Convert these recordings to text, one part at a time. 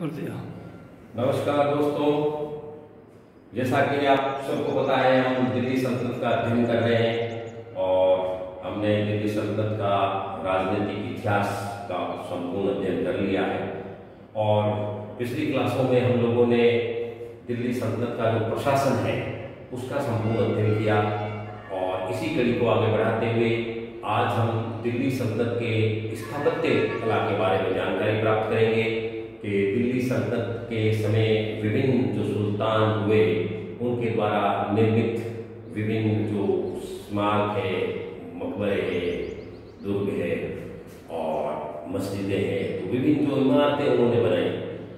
कर दिया। नमस्कार दोस्तों, जैसा कि आप सबको पता है, हम दिल्ली सल्तनत का अध्ययन कर रहे हैं और हमने दिल्ली सल्तनत का राजनीतिक इतिहास का संपूर्ण अध्ययन कर लिया है। और पिछली क्लासों में हम लोगों ने दिल्ली सल्तनत का जो प्रशासन है, उसका संपूर्ण अध्ययन किया। और इसी कड़ी को आगे बढ़ाते हुए आज हम दिल्ली सल्तनत के स्थापत्य कला के बारे में जानकारी प्राप्त करेंगे। कि दिल्ली सल्तनत के समय विभिन्न जो सुल्तान हुए, उनके द्वारा निर्मित विभिन्न जो स्मारक है, मकबरे है, दुर्ग है और मस्जिदें हैं तो विभिन्न जो इमारतें उन्होंने बनाई,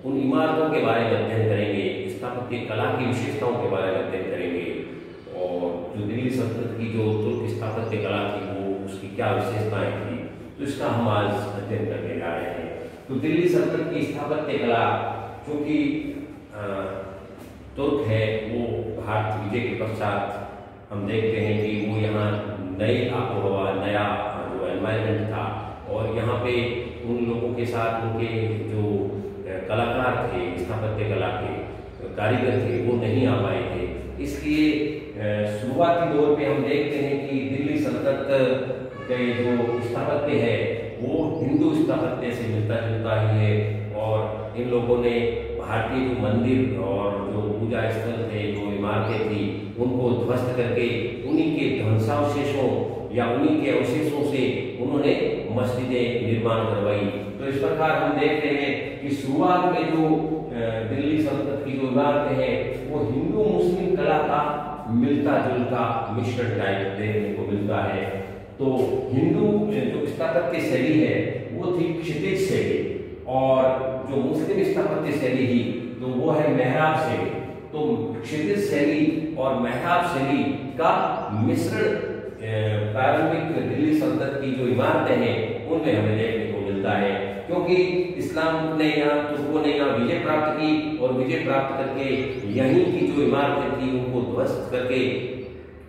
उन इमारतों के बारे में अध्ययन करेंगे स्थापत्य कला की विशेषताओं के बारे में अध्ययन करेंगे, और जो दिल्ली सल्तनत की जो तुर्क स्थापत्य कला थी, वो उसकी क्या विशेषताएँ थी तो इसका हम आज अध्ययन करने जा रहे हैं। तो दिल्ली सल्तनत की स्थापत्य कला चूँकि तुर्क है, वो भारत विजय के पश्चात हम देखते हैं कि वो यहाँ नई आबोहवा, नया जो एनवायरमेंट था। और यहाँ पे उन लोगों के साथ उनके जो कलाकार थे, स्थापत्य कला के, कारीगर थे, वो नहीं आ पाए थे। इसलिए शुरुआती दौर पे हम देखते हैं कि दिल्ली सल्तनत के जो स्थापत्य है वो हिंदू स्थापत्य से मिलता जुलता ही है और इन लोगों ने भारतीय जो मंदिर और जो पूजा स्थल थे, जो इमारतें थी, उनको ध्वस्त करके उन्हीं के ध्वंसावशेषों या उन्हीं के अवशेषों से उन्होंने मस्जिदें निर्माण करवाई। तो इस प्रकार हम देखते हैं कि शुरुआत में जो दिल्ली सल्तनत की जो इमारतें हैं, वो हिंदू मुस्लिम कला का मिलता जुलता मिश्रण टाइप देखने को मिलता है। तो हिंदू जो स्थापत्य शैली है, वो थी क्षितिज शैली। और जो मुस्लिम स्थापत्य शैली थी तो वो है मेहराब शैली। तो क्षितिज शैली और मेहराब शैली का मिश्रण प्रारंभिक दिल्ली सल्तनत की जो इमारतें हैं, उनमें हमें देखने को मिलता है। क्योंकि इस्लाम ने यहाँ तुर्कों ने यहाँ विजय प्राप्त की और विजय प्राप्त करके यहीं की जो इमारतें थी, उनको ध्वस्त करके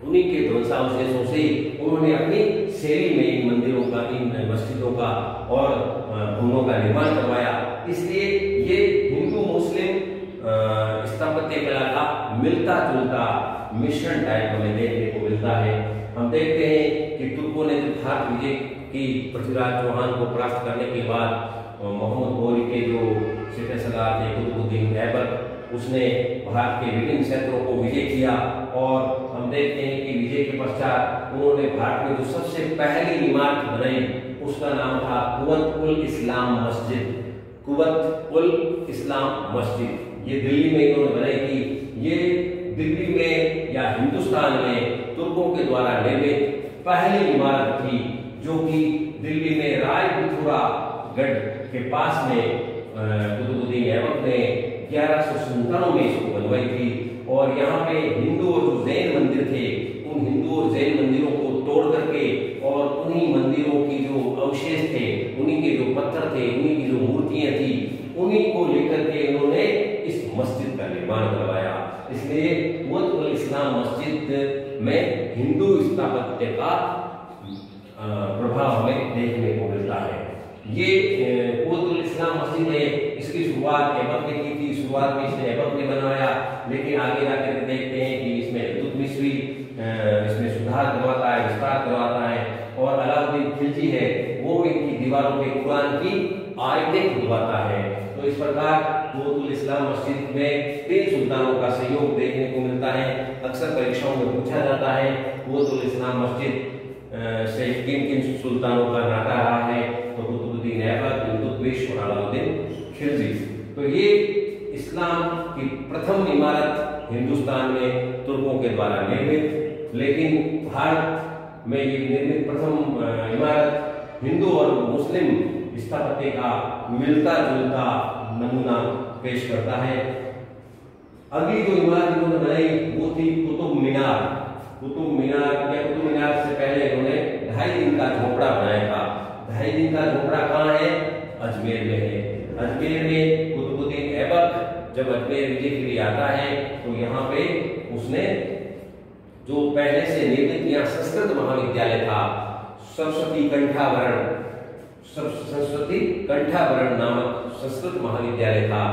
उन्हीं के ध्वंसावशेषों से उन्होंने अपनी शैली में इन मंदिरों का, इन मस्जिदों का और भवनों का निर्माण करवाया। इसलिए ये हिंदू, मुस्लिम स्थापत्य कला का मिलता जुलता मिश्रण टाइप हमें देखने को मिलता है। हम देखते हैं कि तुर्कों ने भारत विजय की पृथ्वीराज चौहान को प्राप्त करने के बाद मोहम्मद गौरी के जो सिपह सलार थे कुतुबुद्दीन ऐबक उसने भारत के विभिन्न क्षेत्रों को विजय किया। और हम देखते हैं कि विजय के पश्चात उन्होंने भारत में जो सबसे पहली इमारत बनाई, उसका नाम था कुवत उल इस्लाम मस्जिद। कुवत उल इस्लाम मस्जिद। ये दिल्ली में इन्होंने बनाई थी। ये दिल्ली में या हिंदुस्तान में तुर्कों के द्वारा निर्मित पहली इमारत थी, जो कि दिल्ली में रायपुरा गढ़ के पास में कुतुबुद्दीन ऐबक ने ग्यारह सौ में इसको बनवाई थी। और यहाँ पे हिंदू और जैन मंदिर थे, उन हिंदू और जैन मंदिरों को तोड़ करके और उन्हीं मंदिरों की जो अवशेष थे, उन्हीं के जो पत्थर थे, उन्हीं की जो मूर्तियाँ थी, उन्हीं को लेकर के इन्होंने इस मस्जिद का निर्माण करवाया। इसलिए वो इस्लाम मस्जिद में हिंदू स्थापत्य का प्रभाव हमें देखने को मिलता है। ये मस्जिद है इसकी शुरुआत ऐबक ने की थी, शुरुआत में इसने ऐबक ने बनवाया लेकिन आगे जाकर देखते हैं कि इसमें दुध मिश्री इसमें सुधार करवाता है, विस्तार करवाता है। और अलाउद्दीन खिलजी है, वो इनकी दीवारों पे कुरान की आयतें खुलवाता है। तो इस प्रकार कुतुल इस्लाम मस्जिद में तीन सुल्तानों का सहयोग देखने को मिलता है। अक्सर परीक्षाओं में पूछा जाता है कुतुल इस्लाम मस्जिद से किन किन सुल्तानों का नाता रहा है? तो कुतुबुद्दीन ऐबक इल्तुतमिश और अलाउद्दीन खिलजी तो ये इस्लाम की प्रथम इमारत हिंदुस्तान में तुर्कों के द्वारा निर्मित, लेकिन भारत में ये निर्मित प्रथम इमारत हिंदू और मुस्लिम स्थापत्य का मिलता जुलता नमूना पेश करता है। अगली जो इमारत इन्होंने बनाई, वो थी कुतुब मीनार। कुतुब मीनार, या कुतुब मीनार से पहले इन्होंने ढाई दिन का झोपड़ा बनाया था। ढाई दिन का झोपड़ा कहाँ है? अजमेर में है। अजमेर में कुतुबुद्दीन ऐबक जब अजमेर विजय के लिए आता है तो यहाँ पे उसने जो पहले से निर्मित यहाँ संस्कृत महाविद्यालय था, सरस्वती कंठावरण सरस्वती कंठाभरण नामक संस्कृत महाविद्यालय था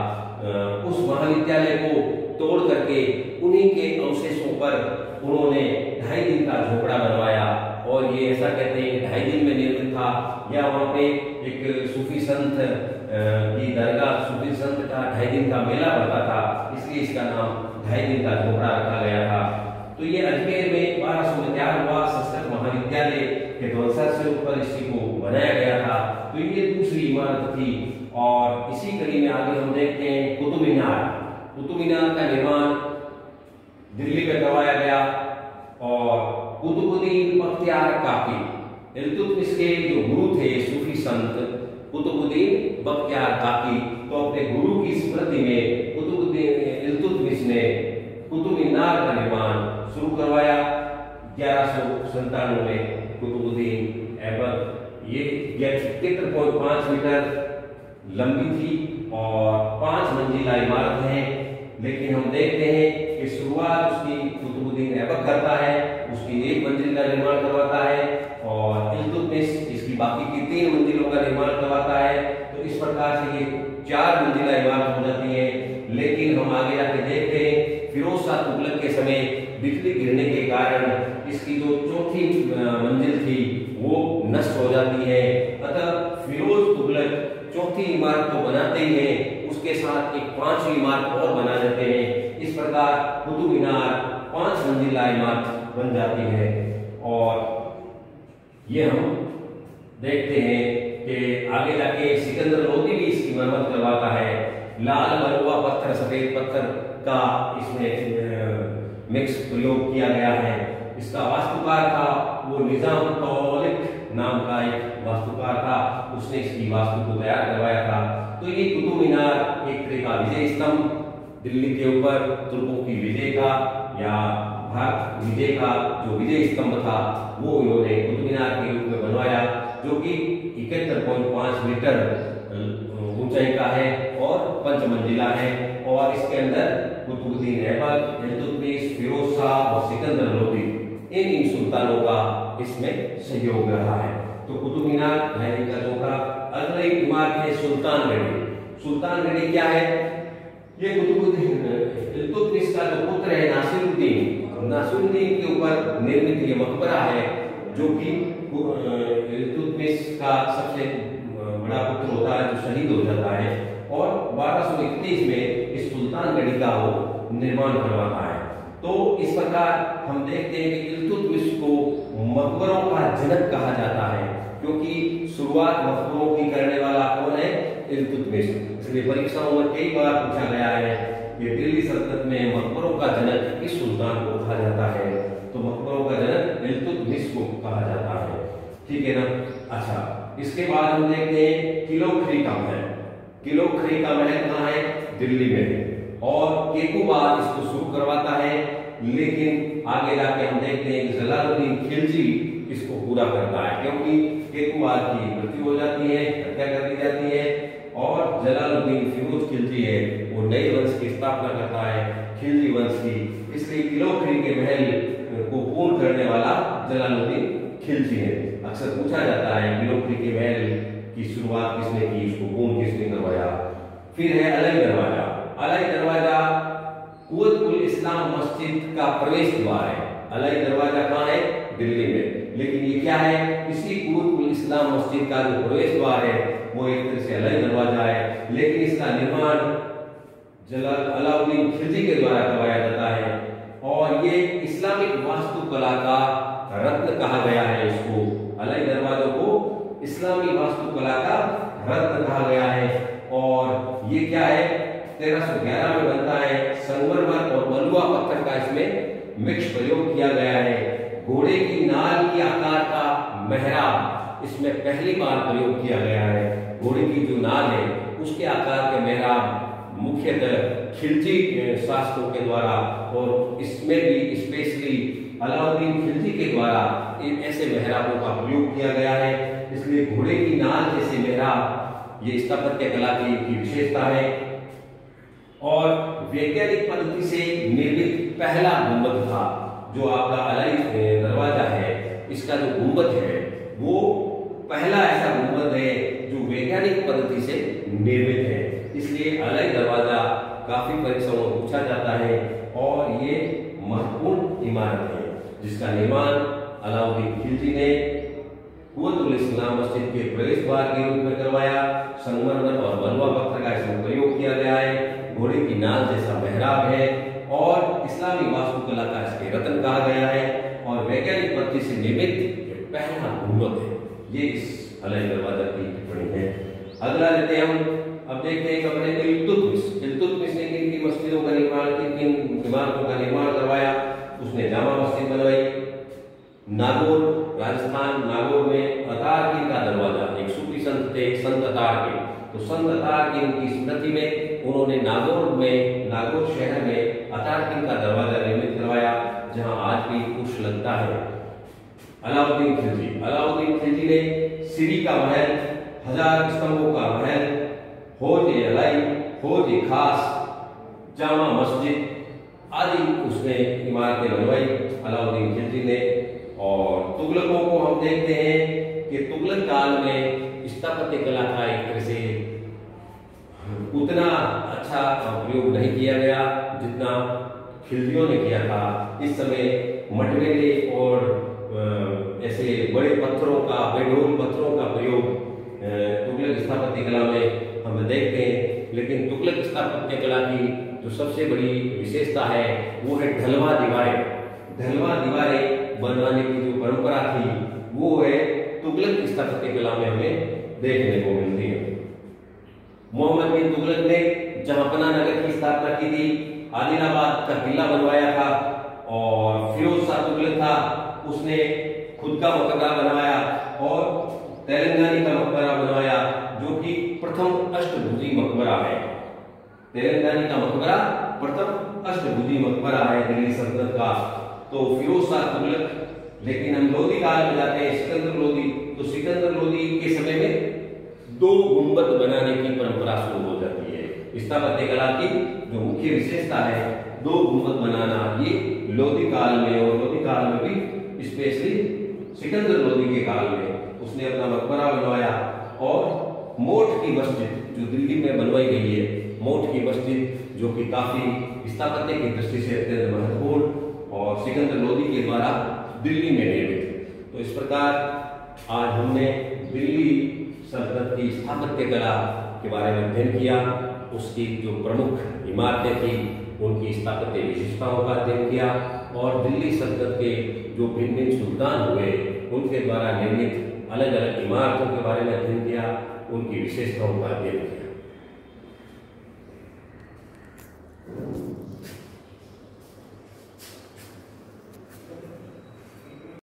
उस महाविद्यालय को तोड़ करके उन्हीं के अवशेषों पर उन्होंने ढाई दिन का झोपड़ा बनवाया। और ये ऐसा कहते हैं ढाई दिन में निर्मित था। या वहाँ पे एक सूफी संत की दरगाह सूफी संत का ढाई दिन का मेला बढ़ता था, इसलिए इसका नाम ढाई दिन का झोपड़ा रखा गया था तो ये अजमेर में बारह सौ में तैयार हुआ संस्कृत महाविद्यालय के ध्वंसास्थल ऊपर इसी को बनाया गया था तो ये दूसरी इमारत थी और इसी कड़ी में आगे हम देखते हैं कुतुब मीनार कुतुब मीनार का निर्माण दिल्ली में करवाया गया और कुतुबुद्दीन बख्तियार काकी इल्तुतमिश के जो गुरु थे सूफी संत कुतुबुद्दीन बख्तियार काकी तो अपने गुरु की स्मृति में कुतुबुद्दीन इल्तुतमिश ने कुतुब मीनार का निर्माण शुरू करवाया ग्यारह सौ में कुतुबुद्दीन ऐबक ये तिहत्तर पॉइंट पाँच मीटर लंबी थी और पाँच मंजिला इमारत है लेकिन हम देखते हैं कि शुरुआत उसकी कुतुबुद्दीन ऐबक करता है उसकी एक मंजिल का निर्माण करवाता है और इल्तुतमिश इसकी बाकी की तीन मंजिलों का निर्माण फिरोज के समय बिजली गिरने के कारण इसकी जो चौथी मंजिल थी, वो नष्ट हो जाती है। अतः फिरोज तुगलक चौथी इमारत तो बनाते ही हैं, उसके साथ एक पांचवी इमारत और बना देते हैं। इस प्रकार कुतुब मीनार पाँच मंजिला इमारत बन जाती है। और ये हम देखते हैं कि आगे जाके सिकंदर लोधी भी इसकी मरम्मत करवाता है। लाल बलुआ पत्थर, सफ़ेद पत्थर का इसमें मिक्स प्रयोग किया गया है। इसका वास्तुकार था वो निज़ाम तौलिक नाम का एक वास्तुकार था। उसने इसकी वास्तु को तैयार करवाया था। तो ये कुतुब मीनार एक तरह का विजय स्तंभ, दिल्ली के ऊपर तुर्कों की विजय का या भारत विजय का जो विजय स्तंभ था, वो इन्होंने कुतुब मीनार के रूप में बनवाया, जो कि इकहत्तर पॉइंट पाँच मीटर ऊंचाई का है और पंच मंजिला है। और इसके अंदर कुतुबुद्दीन ऐबक इल्तुतमिश फिरोज शाह और सिकंदर लोधी इन इन सुल्तानों का इसमें सहयोग रहा है। तो कुतुब मीनार हैदरी का इमारत है सुल्तान गढ़ी सुल्तान गढ़ी क्या है? ये कुतुबुद्दीन इल्तुतमिश का जो पुत्र है नासिरुद्दीन। नासिरुद्दीन के ऊपर निर्मित ये मकबरा है, जो कि इल्तुतमिश का सबसे बड़ा पुत्र होता है, जो शहीद हो जाता है। 1231 में इस सुल्तान गढ़ी का वो निर्माण करवाता है। तो इस प्रकार हम देखते हैं कि इल्तुतमिश को मकबरों का जनक कहा जाता है, क्योंकि शुरुआत मकबरों की करने वाला कौन है? इल्तुतमिश इसलिए परीक्षाओं में कई बार पूछा गया है कि दिल्ली सल्तनत में मकबरों का जनक किस सुल्तान को कहा जाता है? तो मकबरों का जनक इल्तुतमिश को कहा जाता है। ठीक है ना? अच्छा इसके बाद हम देखते हैं किलोखरी का महल किलोखरी का महल कहाँ है दिल्ली में। और केकुबाद इसको शुरू करवाता है, लेकिन आगे जाके हम देखते हैं कि जलालुद्दीन खिलजी इसको पूरा करता है, क्योंकि केकुबाद की मृत्यु हो जाती है, हत्या कर दी जाती है, और जलालुद्दीन फिरोज खिलजी है, वो नए वंश की स्थापना करता है, खिलजी वंश की इसलिए किलोखरी के महल को पूर्ण करने वाला जलालुद्दीन खिलजी है। अक्सर पूछा जाता है किलोखरी के महल की शुरुआत किसने की उसको पूर्ण किसने करवाया? फिर है अलग दरवाज़ा। अलग दरवाज़ा कुतुल इस्लाम मस्जिद का प्रवेश द्वार है। अलग दरवाज़ा कहाँ है? दिल्ली में। लेकिन ये क्या है? इसी कुतुल इस्लाम मस्जिद का जो प्रवेश द्वार है, वो एक तरह से अलग दरवाज़ा है। लेकिन इसका निर्माण जलाल अलाउद्दीन खिलजी के द्वारा करवाया जाता है। और ये इस्लामिक वास्तुकला का रत्न कहा गया है इसको। अलग दरवाजों को इस्लामी वास्तुकला का रत्न कहा गया है। और ये क्या है? 1311 में बनता है। संगमरमर और बलुआ पत्थर का इसमें मिक्स प्रयोग किया गया है। घोड़े की नाल की आकार का मेहराब इसमें पहली बार प्रयोग किया गया है। घोड़े की जो नाल है, उसके आकार के मेहराब मुख्यतः खिलजी शास्त्रों के द्वारा और इसमें भी स्पेशली अलाउद्दीन खिलजी के द्वारा इन ऐसे मेहराबों का प्रयोग किया गया है। इसलिए घोड़े की नाल जैसे मेहराब, ये स्थापत्य कला की एक विशेषता है। और वैज्ञानिक पद्धति से निर्मित पहला गुंबद था, जो आपका अलाई दरवाज़ा है इसका जो गुंबद है वो पहला ऐसा गुंबद है वैज्ञानिक पद्धति से निर्मित है इसलिए अलग दरवाज़ा काफ़ी परीक्षाओं में पूछा जाता है और ये महत्वपूर्ण इमारत है जिसका निर्माण अलाउद्दीन खिलजी ने कुतुल इस्लाम मस्जिद के प्रवेश द्वार के रूप में करवाया संगमरमर और बलुआ पत्थर का इसमें प्रयोग किया गया है नाल जैसा मेहराब है और इस्लामी वास्तुकला का इसके रतन कहा गया है और वैज्ञानिक पद्धति से निर्मित पहला गुंबद है। ये इस अलग दरवाज़ा की टिप्पणी थे संत अतारकिन तो संत अतारकिन की स्मृति में, उन्होंने नागौर में, नागौर शहर में अतारकिन का दरवाज़ा निर्मित करवाया, जहाँ आज भी कुछ लगता है। अलाउद्दीन खिलजी। अलाउद्दीन खिलजी ने सिरी का महल, हज़ार स्तंभों का महल, होज अलाई, होज खास, जामा मस्जिद आदि उसने इमारतें बनवाई अलाउद्दीन खिलजी ने। और तुगलकों को हम देखते हैं कि तुगलक काल में स्थापत्य कला का एक तरह से उतना अच्छा प्रयोग नहीं किया गया जितना खिलजियों ने किया था। इस समय मटवेले और ऐसे बड़े पत्थरों का बेडोल पत्थरों का प्रयोग तुगलक स्थापत्य कला में हम देखते हैं। लेकिन तुगलक स्थापत्य कला की जो सबसे बड़ी विशेषता है, वो है ढलवा दीवारें। ढलवा दीवारें बनवाने की जो परंपरा थी, वो है तुगलक स्थापत्य कला में हमें देखने को मिलती है। मोहम्मद बिन तुगलक ने जहापना नगर की स्थापना की थी, आदिलाबाद का किला बनवाया था और फिरोज शाह तुगलक था, उसने खुद का मकबरा बनवाया और तेलंगानी का मकबरा बनवाया, जो कि प्रथम अष्टभुजी मकबरा है। तेलंगानी का मकबरा प्रथम अष्टभुजी मकबरा है दिल्ली सल्तनत का। तो फिरोज शाह तुगलक, लेकिन हम लोधी काल में जाते हैं सिकंदर लोधी तो सिकंदर लोधी के समय में दो गुंबद बनाने की परंपरा शुरू हो जाती है। स्थापत्य कला की जो मुख्य विशेषता है, दो गुंबद बनाना ये लोधी काल में और लोधी काल में भी स्पेशली सिकंदर लोधी के काल में, उसने अपना मकबरा बनवाया और मोट की मस्जिद जो दिल्ली में बनवाई गई है मोट की मस्जिद जो कि काफ़ी स्थापत्य की दृष्टि से अत्यंत महत्वपूर्ण और सिकंदर लोधी के द्वारा दिल्ली में निर्मित तो इस प्रकार आज हमने दिल्ली सल्तनत की स्थापत्य कला के बारे में अध्ययन किया। उसकी जो प्रमुख इमारतें थी, उनकी स्थापत्य विशेषताओं का अध्ययन किया और दिल्ली सल्तनत के जो भिन्न भिन्न सुल्तान हुए, उनके द्वारा निर्मित अलग अलग इमारतों के बारे में अध्ययन किया, उनकी विशेषताओं का अध्ययन किया।